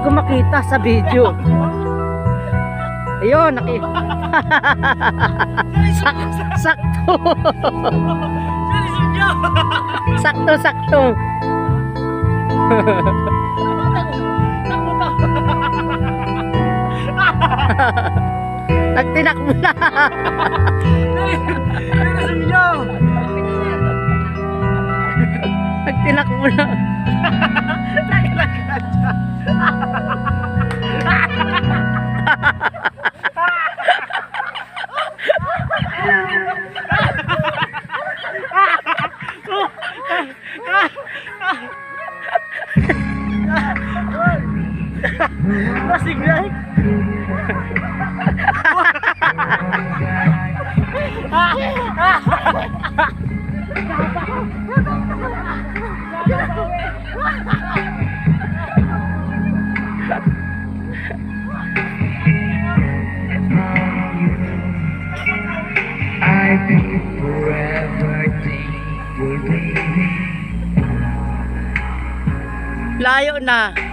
ko makita sa video. Ayun, naki... Sak sakto. sakto, sakto. Nagtinak mo na. Mo na. Nasigay. Layo na.